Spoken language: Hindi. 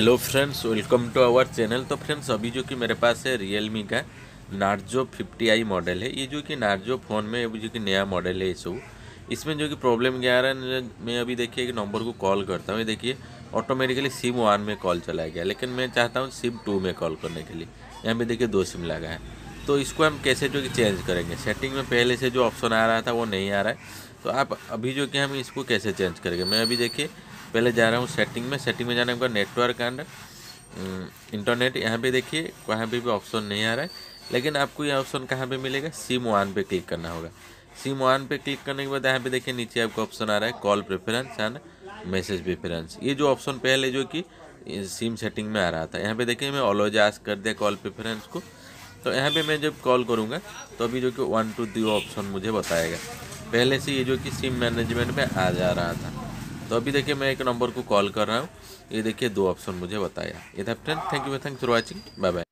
Hello friends welcome to our channel तो फ्रेंड्स अभी जो कि मेरे पास है रियलमी का नार्जो 50i मॉडल है। ये जो कि नार्जो फ़ोन में अभी जो कि नया मॉडल है ये सब इसमें जो कि प्रॉब्लम क्या आ रहा है मैं अभी देखिए एक नंबर को कॉल करता हूँ। ये देखिए ऑटोमेटिकली सिम वन में कॉल चला गया। लेकिन मैं चाहता हूँ सिम टू में कॉल करने के लिए। यहाँ पे देखिए दो सिम लगा है। तो इसको हम कैसे जो कि चेंज करेंगे? सेटिंग में पहले से जो ऑप्शन आ रहा था, वो नहीं आ रहा है। तो आप अभी जो कि हम इसको कैसे चेंज करेंगे? मैं अभी देखिए पहले जा रहा हूँ सेटिंग में। सेटिंग में जाने के नेटवर्क एंड इंटरनेट यहाँ पे देखिए कहाँ पे भी ऑप्शन नहीं आ रहा है। लेकिन आपको ये ऑप्शन कहाँ पे मिलेगा? सिम वन पे क्लिक करना होगा। सिम वन पे क्लिक करने के बाद यहाँ पे देखिए, नीचे आपको ऑप्शन आ रहा है call preference and message preference ये जो ऑप्शन पहले जो कि सिम सेटिंग में आ रहा था। यहाँ पे देखिए, मैं ऑलवेज आस्क कर दिया कॉल प्रेफरेंस को। तो यहाँ पे मैं जब कॉल करूँगा तो अभी जो कि वन टू थ्री ऑप्शन मुझे बताएगा। पहले से ये जो कि सिम मैनेजमेंट में आ जा रहा था। तो अभी देखिए मैं एक नंबर को कॉल कर रहा हूँ। ये देखिए दो ऑप्शन मुझे बताया। ये friend thank you thanks for watching bye bye